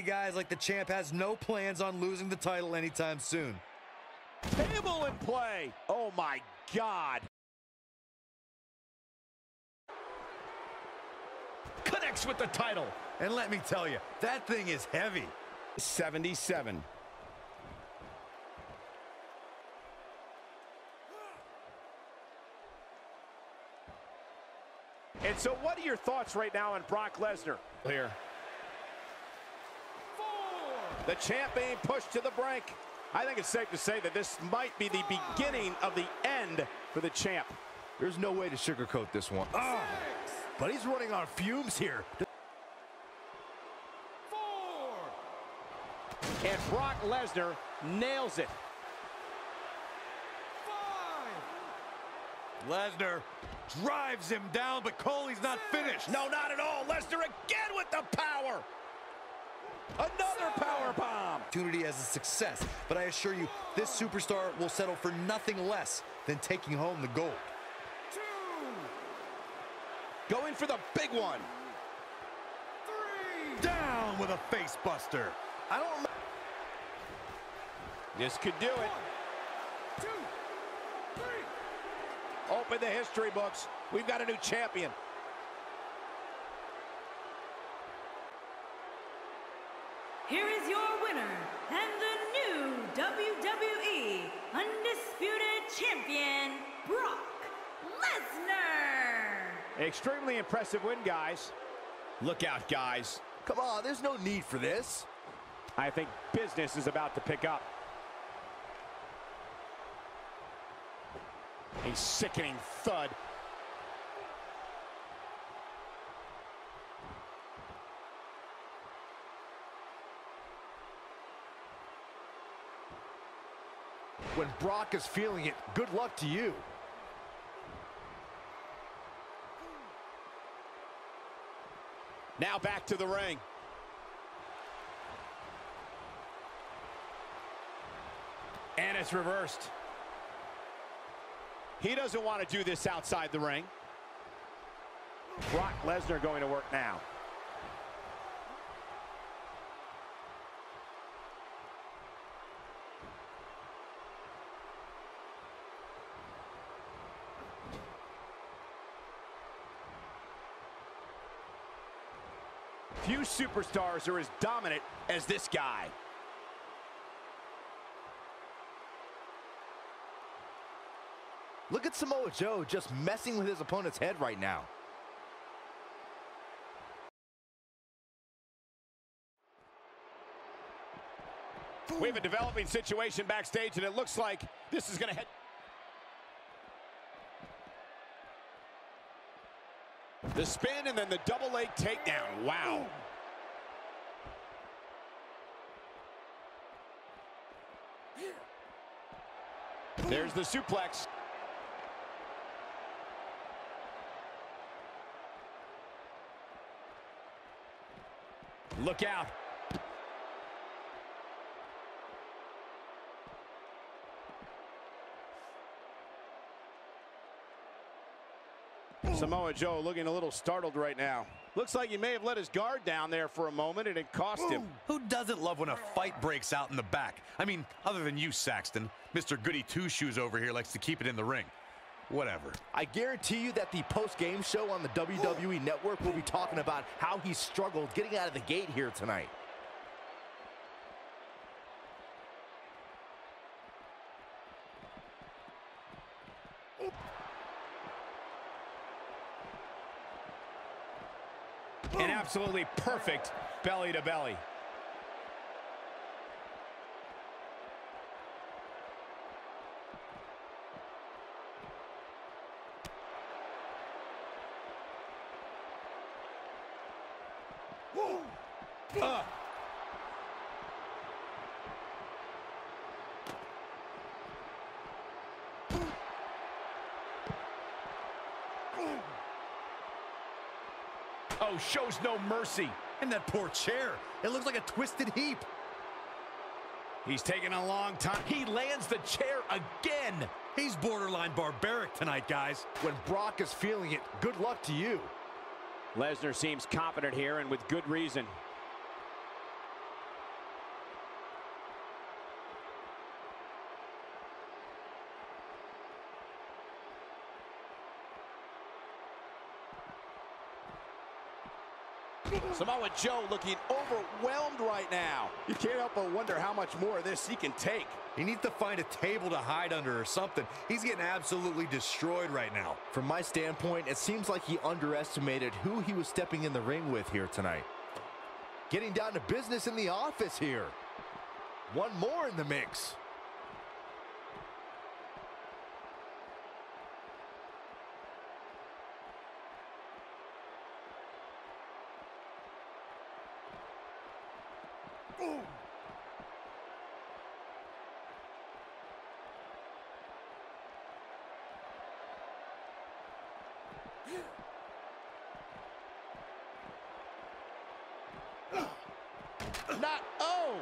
guys like the champ has no plans on losing the title anytime soon. Table in play. Oh my God. Connects with the title. And let me tell you, that thing is heavy. 77. And so what are your thoughts right now on Brock Lesnar? Here. The champ being pushed to the brink. I think it's safe to say that this might be the beginning of the end for the champ. There's no way to sugarcoat this one. Oh, but he's running on fumes here. And Brock Lesnar nails it. Lesnar drives him down, but Coley's not finished. No, not at all. Lesnar again with the power. Another power bomb. Opportunity as a success, but I assure you, this superstar will settle for nothing less than taking home the gold. Going for the big one. Down with a face buster. I don't This could do it. Open the history books. We've got a new champion. Here is your winner and the new WWE Undisputed Champion, Brock Lesnar. Extremely impressive win, guys. Look out, guys. Come on, there's no need for this. I think business is about to pick up. A sickening thud. When Brock is feeling it, good luck to you. Now back to the ring. And it's reversed. He doesn't want to do this outside the ring. Brock Lesnar going to work now. Few superstars are as dominant as this guy. Look at Samoa Joe just messing with his opponent's head right now. We have a developing situation backstage, and it looks like this is going to head. The spin and then the double leg takedown. Wow. There's the suplex. Look out. Samoa Joe looking a little startled right now. Looks like he may have let his guard down there for a moment and it cost him. Who doesn't love when a fight breaks out in the back? I mean, other than you, Saxton. Mr. Goody Two-Shoes over here likes to keep it in the ring. Whatever. I guarantee you that the post-game show on the WWE Network will be talking about how he struggled getting out of the gate here tonight. An absolutely perfect belly to belly. Uh. Oh, shows no mercy. And that poor chair. It looks like a twisted heap. He's taking a long time. He lands the chair again. He's borderline barbaric tonight, guys. When Brock is feeling it, good luck to you. Lesnar seems confident here and with good reason. Samoa Joe looking overwhelmed right now. You can't help but wonder how much more of this he can take. He needs to find a table to hide under or something. He's getting absolutely destroyed right now. From my standpoint, it seems like he underestimated who he was stepping in the ring with here tonight. Getting down to business in the office here. One more in the mix. Not, oh!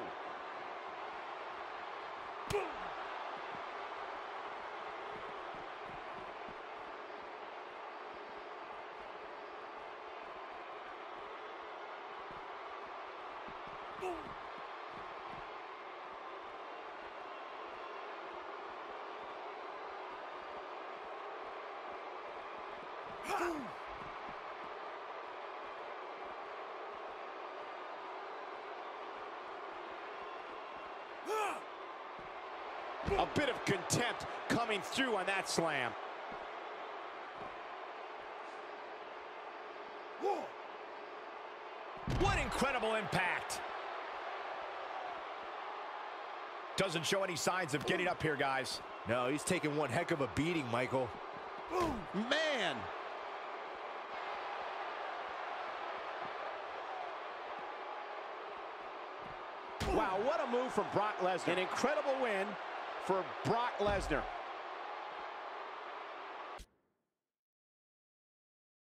A bit of contempt coming through on that slam. What incredible impact. Doesn't show any signs of getting up here, guys. No, he's taking one heck of a beating, Michael. Man! Wow, what a move from Brock Lesnar. An incredible win for Brock Lesnar.